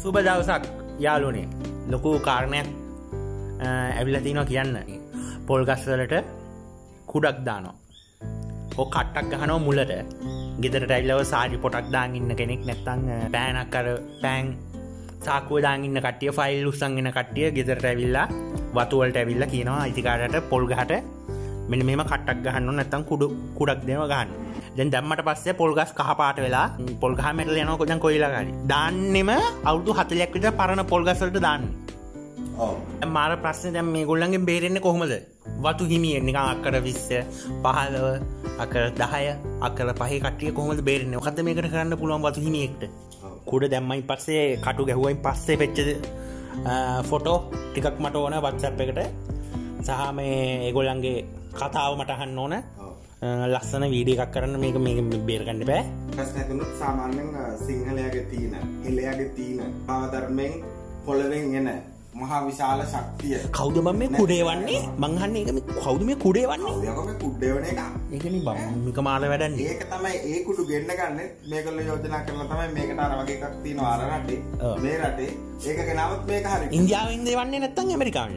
සුබ දවසක් යාලුනේ ලොකු කාරණයක් ඇවිලතිනො කියන්න. පොල්ගස්වලට කුඩක් දානෝ හෝ කට්ටක් ගහනෝ මුලට. ගෙදරට ඇල්ලව සාරි පොටක් දාන් ඉන්න කෙනෙක් නැත්තං පෑනක් කර පෑන් සාකුව දාගන්න කටිය ෆයිල් උත්සංගෙන කට්ටිය ගෙදරට ඇවිල්ලා වතුවලට ඇවිල්ල කියනවා. අයිතිකාරට පොල්ගහට මෙ මෙම කටක් ගහන්න නැත්තම් කුඩු කුඩක් දෙම ගහන්න. දැන් දැම්මට පස්සේ පොල්ගස් කහපාට වෙලා පොල්ගහ මැටල යන කොදන් කොයිලාගරි දන්නෙම අවුදු හතලයක් විට පරණ පොල්ගසලට දාන්න. මාර ප්‍රශ්න දැම් මේ ගොල්ලන්ගේ බේරෙන්නේ කොහොමද? වතු හිමිය නික අක්කර විස්ස පහලව අකර දහය අකර පහ කටිය කොහොමද බේරෙන්නේ? කත මේකට කරන්න පුළුවන් වතු හිමියෙක්ට? කුඩ දැම්මයි පස්සේ කටු ගැහුවයින් පස්සේ පෙච්චද ෆොටෝ ටිකක් මට ඕන වත්සප් එකට. සහ මේ ඒගොල්ලන්ගේ කතාව මටහන්න ඕන ලස්සන වීඩිය එකක් කරන්න මේක මේ බේරගන්න බෑ. ප්‍රශ්නැතුනුත් සාමාන්‍යෙන් සිංහලයාගේ තියන හෙලයාගේ තියන පාදර්මයෙන් පොළවෙන් එන මහා විශාල ශක්තිය. කෞද බම් මේ කුඩේ වන්නේ? මංහන්න එක කෞද මේ කුඩේ වන්නේ? යකම කුඩ්ඩවන එක? ඒකන බමික මාල වැඩන්නේ. ඒක තමයි ඒ කුඩු ගෙන්න්න ගන්න. මේකල යෝජනා කරලා තමයි මේකට අර වගේ එකක් තියෙන අර රටේ. මේ රටේ. ඒක ගෙනවත් මේක හරි. ඉන්දියාවෙන්ද වන්නේ නැත්තන් ඇමරිකාන්න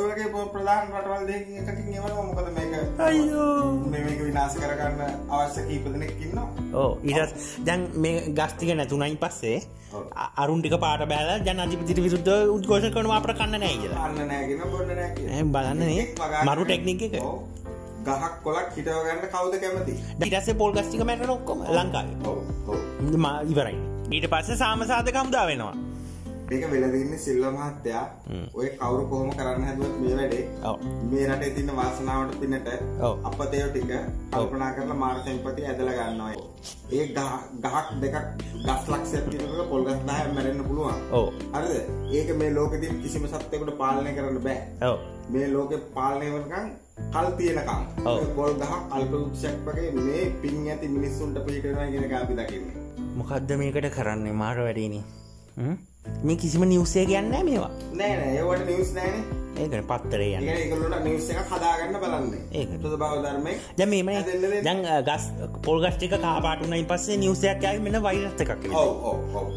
ඔයගේ ප්‍රධාන රටවල් දෙකින් එකකින් එවනවා. මොකද මේක අයියෝ. මේක විනාශ කරගන්න අවශ්‍ය කීප දෙනෙක් ඉන්නවා. ඕ ඉරස් දැන් මේ ගස්තික නැතුනයින් පස්සේ අරුන්ටික පාට බෑල ජන අධිපතිට විරුද්ධ උද්ඝෝෂ කරන අපට කන්න නෑ කියලා. බලන්නේ මරු ටෙක්නික් එක. ගහක් කොලක් හිටවගන්න කවුද කැමති? ඩිටස්සේ පොල් ගස්ටික මැට ඔක්කොම ලංකාව. ඉවරයි. ඊට පස්සේ සාමසාධක හමුදා වෙනවා ඒක වෙලදන්න සිල්ල මහත්තයා. ඔය කවරු කොහොම කරන්න හැදුවත් මේ වැඩේ. මේ රට තින්න වාසනාවට පිනට අපතයෝ ටික කල්පනා කරලා මාර සැම්පති ඇදල ගන්නවා. ඒ ගහක් දෙකක් ගස් ලක්ෂ තිනක පොල්ගස් දාය මැරෙන්න්න පුළුවන්. හරිද? ඒක මේ ලෝකතින් කිසිම සත්‍යකට පාලනය කරන්න බෑ. මේ ලෝක පාලනය වනකම් කල් තියෙනකම් පොල් ගහ අල්ප උක්ෂක් වගේ මේ පින් ඇති මිනිස්සුන්ට පිහිටෙනවා ගෙන අපි දකින්නේ. මොකක්ද මේකට කරන්නේ? මාර වැඩේනේ මේ කිසිම නිවසේ කියන්න මේවා. නෑ ඒවට නිවස් නෑන ඒකට පත්තරේ යන්න ඒකට නිවස එක හදාගන්න බලන්න. ඒක. බවධර්මය දැ මේම දැන් ගස් පොල්ගස්ටික කාපාටුනයි පස්සේ නිවසයක් යි මෙන්න වෛරස්ත එකක්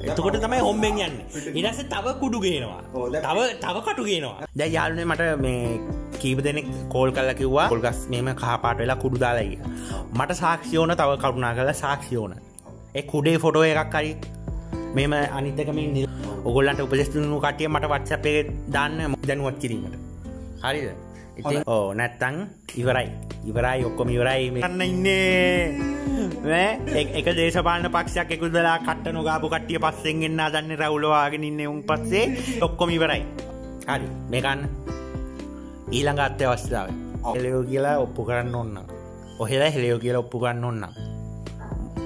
එතකොට තමයි හොම්බෙන් යන්න. ඉරස තව කුඩු ගේනවා. තව තව කටු ගේනවා. දැ යාලනේ මට මේ කීප දෙනෙක් කෝල් කල්ල කිව්වා කොල්ගස් මේම කාපාට වෙලා කුඩු දාලයිය මට සාක්ෂියෝන තව කරුණා කල සාක්ෂියෝන එ කුඩේ ෆොටෝ එකක් කරි මෙම අනිතකමින් ඔගොල්ලන්ට උපදෙස්තුනු කටිය මට වත්සපේ දාන්න දැනුවත් කිරීමට. හරිද? ඉති ඕ නැත්තං ඉවරයි. ඉවරයි ඔක්කොම ඉවරයි. කන්න ඉන්නේ. එක දේශපාලන පක්ෂයක් එකුදලා කට නොගාපු කටිය පස්සෙන් එන්න දන්න රවුලවාගෙන ඉන්න උන් පස්සේ. ඔක්කොම ඉවරයි. හරි. මේකන්න ඊළඟ අත්‍ය අවස්ථාව. එලයෝ කියලා ඔප්පු කරන්න ඔන්න ඔහෙලා හෙලියෝ කියලා ඔප්පු කරන්න ඔන්න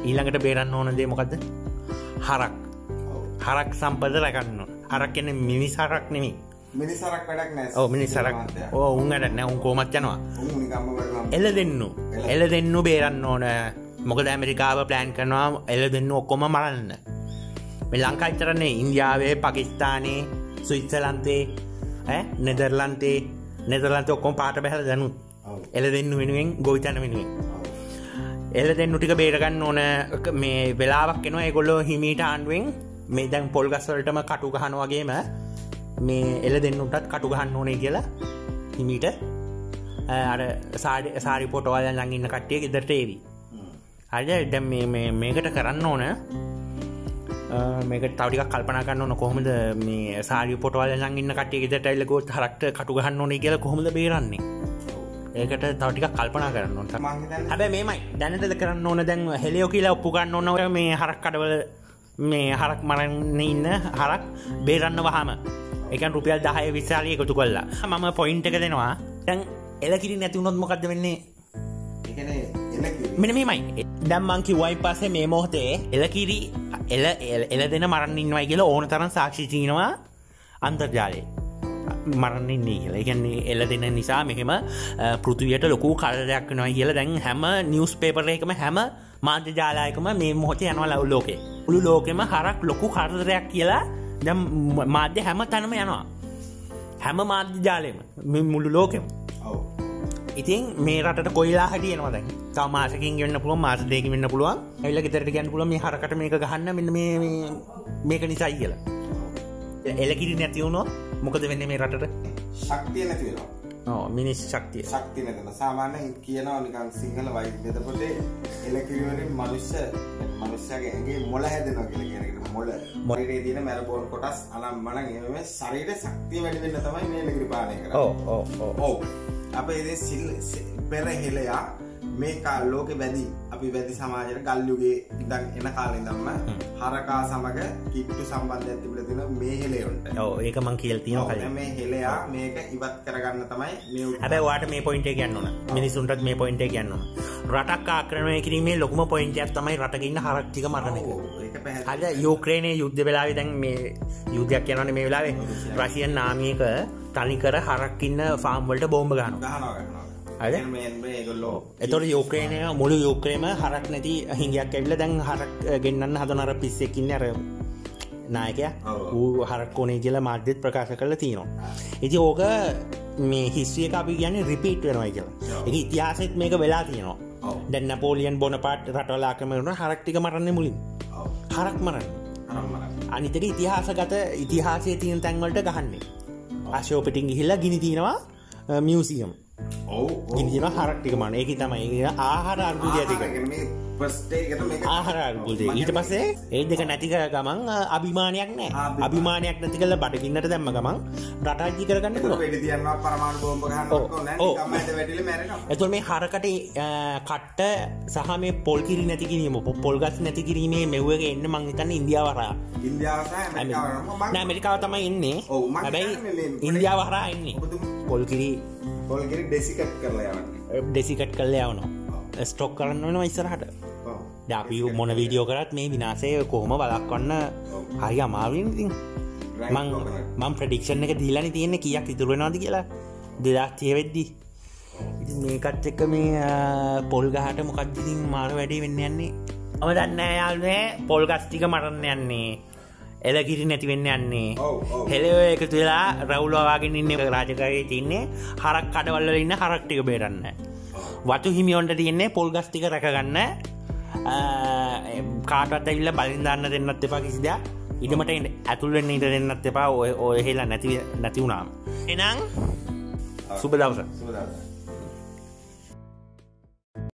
ඊළඟට බේරන්න ඕන දේ මොකක්ද හරක් හරක් සම්පද රැකන්න හරක් කියන මිනිස් හරක් නෙමි මිනිසරක් වැඩක් නෑ ඕ මිනිස්සරක් ඕ උන්ට නැ උන් කෝමත් යනවා. එල දෙන්නු. එල දෙන්නු බේරන්න ඕන. මොකද ඇමරිකාව ප්ලෑන් කරනවා එල දෙන්න ඔක්කොම මරන්න. මේ ලංකා ඉතරන්නේ ඉන්දියාවේ පකිස්ථානයේ සුයිත්සලන්තේ නෙදර්ලන්තේ. නෙදරලන්ත ඔක්කොම පාට බැහල දැනුත් එල දෙන්න වෙනුවෙන් ගොවිතන වෙනුවෙන්. එල දෙන්නු ටික බේරගන්න ඕන. මේ වෙලාවක් එනවා. ඒගොල්ලෝ හිමීට ආණ්ඩුවෙන් මේ දැන් පොල්ගස්වලටම කටු ගහන වගේම මේ එල දෙන්නුටත් කටු ගහන්න ඕනේ කියලා හිමීට. අර සාඩ සාරි පොටවල ලඟඉන්න කට්ටිය ඉදරට ඒවී හරි දැම් මේකට කරන්න ඕන. මේක තවටික කල්පන කන්න ඕන කොහොමද මේ සාරි පොටවල ලඟන්න කටිය ඉදට එල්ලකෝ හරක්ට කටු ගහන්න ඕනේ කියලා කොහොමද බේරන්නේ? ඒකට තවටික කල්පනා කරන්න ඕන. හැබ මේමයි. දැනතල කරන්න ඕන? දැන් හෙලියෝ කියලා ඔප්පුගන්න ඕනව මේ හරක් කඩවල මේ හරක් මරන්න ඉන්න හරක් බේරන්න වහම. එකන් රුපියල් දහය විශාලය එකතු කොල්ලා මම පොයින්ට එක දෙනවා. තැන් එලකිරි නැතිවුණොත් මොකක්ද වෙන්නේ? මෙන මේමයි. දම්මංකි වයි පසේ මේ මොහොතේ එලකිරි එල එල දෙන මරන්න ඉන්නවයි කියලා ඕන තරන් සාක්ෂිචීනවා අන්තර්ජාලය. මරන්නන්නේ කියලා. එකන්නේ එල දෙන නිසා මෙහෙම පෘතිවයට ලොකු කරදයක් නොයි කියලා දැන් හැම නිවස් පේපර එකම හැම මාධ්‍ය ජාලායකම මේ මොහොත යනවා ලව් ලෝකේ. උළු ලෝකෙම හරක් ලොකු කරදරයක් කියලා දැම් මාධ්‍ය හැම තැනම යනවා. හැම මාධ්‍ය ජාලයම මුළු ලෝකෙම. ඉතින් මේ රට කොයිලා හටියනවා දැන්? තව මාසකින් ගන්න පුළුව මාස දෙක වෙන්න පුළුවන්. ඇල්ල ගෙතරට ගැන් පුල මේ හරකට මේක ගහන්න මෙන්න මේක නිසයි කියලා. එලකිරි නැතිවුණොත් මොකද වෙන්න මේ රටට? ශක්තිය නැතිවෙනවා මිනිස් ශක්තිය. ශක්ති නැතන සාමාන්‍යෙන් කියනවා නිකන් සිංහල වෛද්‍යතකොට එලකිරිවලින් මනුෂ්‍ය මනුෂ්‍යයගේ මොල හැදෙනවා කියල කියනකට මොල මොලේ තින මැරබෝන් කොටස් අනම් මන එම සරයට ශක්තිය වැඩිවෙන්න තමයි මේ ලකිරි පානය කර ඕ අප එ සිල් පෙර හෙලයා මේ කාල් ලෝක වැදි අපි වැදි සමාජයට ගල්ලුගේ ඉදන් එන කාලෙදම්ම හරකා සමඟ කිට්ටු සම්බන්ධ ඇතිබල තින මේ හෙලේොන්ට ඒක මං කියල් තියන කල මේ හෙලයා මේක ඉවත් කරගන්න තමයි හැබැ වාට මේ පොයින්ට ගන්නන මිනිසුන්ටත් මේ පොයින්ට ගන්න රටක් ආක්‍රමය කිරීමේ ලොකම පොයින්ටයක් තමයි රටගන්න හරක්ටික මරණ එක. හද යෝක්‍රේණය යුද්ධ වෙලාවි දැන් මේ යුද්ධයක් යනන මේ වෙලාවේ. රශයන් නාමියක තනිකර හරක්කින්න ෆාම්වලට බෝම්භ ගන්න එතොට යෝක්‍රේණය මුළු යෝක්‍රේම හරක් නැති හිංගයක් ඇවිල දැන් හරක් ගෙන්න්න හදනර පිස්සෙකින්න අර නායකය. ඌ හරක්කෝනේ කියල මාධ්‍යත් ප්‍රකාශ කරල තියනවා. ඉති ඕක මේ හිස්්‍රිය අපි ගැන රිපීට් වෙනවා කියලා. එක ඉතිහාසෙත් මේක වෙලා තියනවා. දැන්න පෝලියන් බොන පාට් රටලාකමරුණ හරක්ටික මරන්න මුලින්. හරක් මරන්න. අනිතක ඉතිහාසගත ඉතිහාසය තියන තැන්වලට ගහන්නේ. අශෝපටින් ගිහිල්ලා ගිනි තියෙනවා මියසියම් ගිනින හරක්ටික මන ඒක තමයි. ආහාර අර්බුදය ඇතික ආහාර අර්බුදය. ඊට පස්සේ ඒ දෙක නැතිකර ගමන් අභිමානයක් නෑ. අභිමානයක් නැති කල බටකින්නට දැම්ම ගමන් රටාජි කරගන්න ඇතුළ මේ හරකට කට්ට සහ මේ පොල් කිරි නැති කිරීම පොල්ගස් නැති කිරීමේ මෙව්වගේ එන්න මංහිතන්න ඉන්දියාවරා ඇමරිකාව තමයි එන්නේ. හැබැයි ඉන්දියාවහරා එන්නේ. පොල්කිරී පොල්ගරි ඩෙසිකට් කරලා යන්න ඩෙසිකට් කල්ල යවන ස්ටොක් කරන්න වෙනවා ඉස්සරහට. ඩාපි මොන වීඩියෝ කරත් මේ විනාසය කොහොම බලක්වන්න හරි අමාරුවෙන් ඉතින්. මං මං ප්‍රඩික්ෂන් එක දීලනි තියෙන්නේ කියක් ඉතුරුවෙනවාද කියලා. දෙදක් තියවෙද්දී මේකත් එක්ක මේ පොල් ගහට මොකක්දිතින් මාර වැඩේ වෙන්න යන්නේ? අම දන්න යාල්නේ පොල්ගස්ටික මරන්න යන්නේ එලකිරි නැතිවෙන්න යන්නේ. හෙලව එකතු වෙලා රවුලවාගෙන ඉන්න රාජකරයේ තින්නේ. හරක් කඩවල්ල ඉන්න හරක්ටික බේරන්න. වතු හිමියොන්ට තියෙන්නේ පොල්ගස්ටික රැකගන්න කාටත් ඇවිල්ල බලින්දන්න දෙන්නත් එපා කිසිද ඉඩමට ඇතුල්වෙන්න ඉට දෙන්නත් එපා. ඔය ඔය හෙලා නැති නැති වුණාම්. එනං? සුබ දවස. සුබදවස